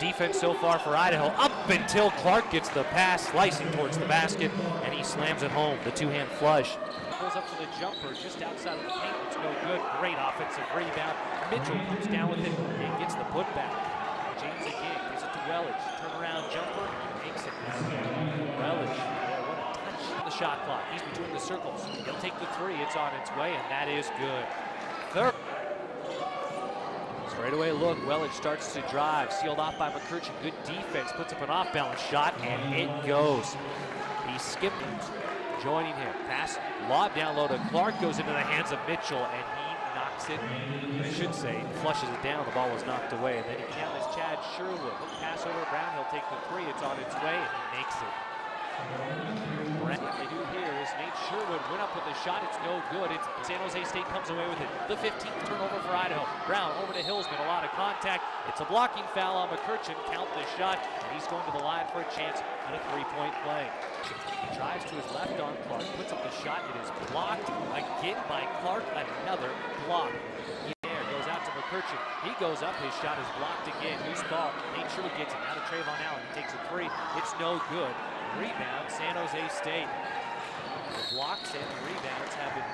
Defense so far for Idaho up until Clarke gets the pass slicing towards the basket and he slams it home. The two-hand flush. Goes up for the jumper just outside of the paint. It's no good. Great offensive rebound. Mitchell comes down with it and gets the putback. James again gives it to Welage. Turnaround jumper. Makes it. Welage. Yeah, what a touch. The shot clock. He's between the circles. He'll take the three. It's on its way and that is good. Third. Straightaway look, Welage starts to drive, sealed off by McCurchin. Good defense, puts up an off-balance shot, and it goes. He skipped joining him. Pass, lob down low to Clarke, goes into the hands of Mitchell, and he knocks it, I should say, flushes it down. The ball was knocked away. And then he down is Chad Sherwood. He'll pass over Brown, he'll take the three. It's on its way, and he makes it. Brent, what they do here is Nate Sherwood went up with a shot. It's no good. It's San Jose State comes away with it. The 15th turnover for Idaho. Brown over to Hillsman. A lot of contact. It's a blocking foul on McCurchin. Count the shot. And he's going to the line for a chance at a three-point play. He drives to his left on Clarke. Puts up the shot. It is blocked again by Clarke. Another block. There goes out to McCurchin. He goes up. His shot is blocked again. Loose ball. Nate Sherwood gets it. Now to Trevon Allen. He takes a three. It's no good. Rebound, San Jose State. The blocks and rebounds have been